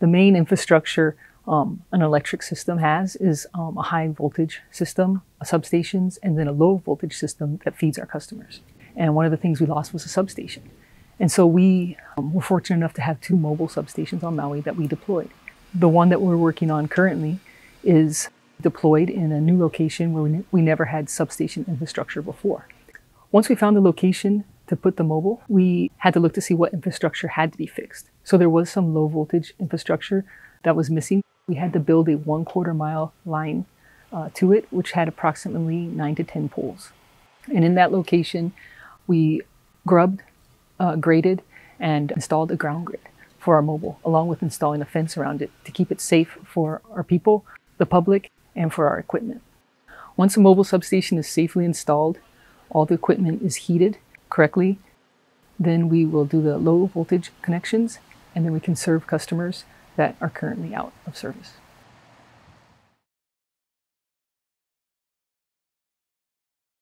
The main infrastructure um, an electric system has is um, a high voltage system, substations, and then a low voltage system that feeds our customers. And one of the things we lost was a substation. And so we um, were fortunate enough to have two mobile substations on Maui that we deployed. The one that we're working on currently is deployed in a new location where we, ne- we never had substation infrastructure before. Once we found the location to put the mobile, we had to look to see what infrastructure had to be fixed. So there was some low voltage infrastructure that was missing. We had to build a one quarter mile line uh, to it, which had approximately nine to 10 poles. And in that location, we grubbed, uh, graded, and installed a ground grid for our mobile, along with installing a fence around it to keep it safe for our people, the public, and for our equipment. Once a mobile substation is safely installed, all the equipment is heated correctly, then we will do the low voltage connections and then we can serve customers that are currently out of service.